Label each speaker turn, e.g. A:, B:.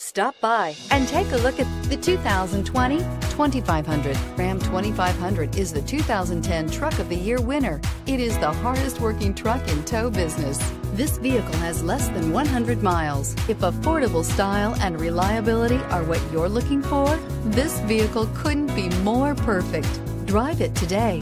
A: Stop by and take a look at the 2020 2500. Ram 2500 is the 2010 Truck of the Year winner. It is the hardest working truck in tow business. This vehicle has less than 100 miles. If affordable style and reliability are what you're looking for, this vehicle couldn't be more perfect. Drive it today.